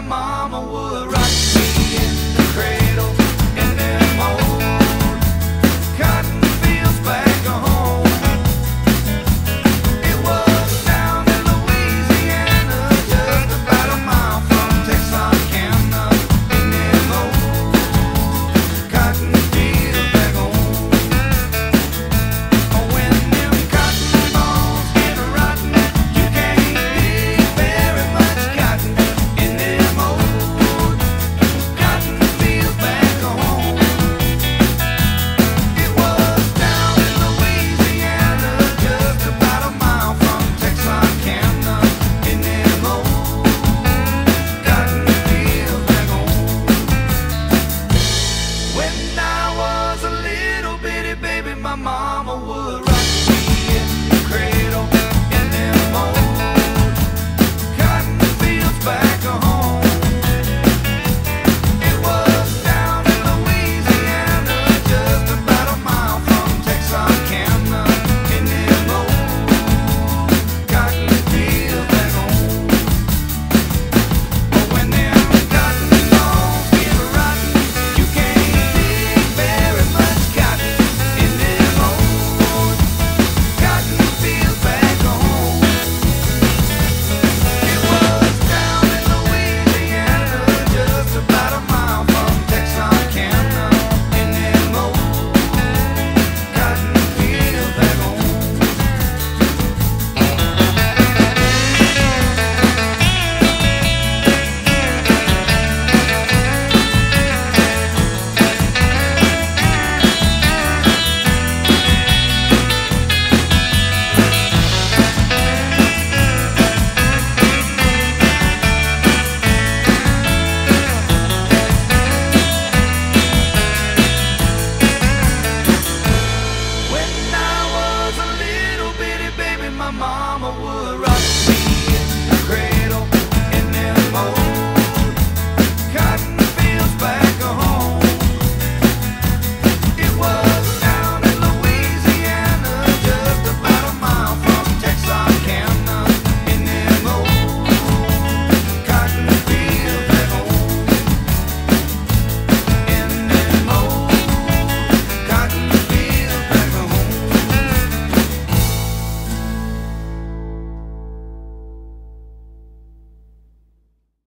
my mama would When I was a little bitty baby, my mom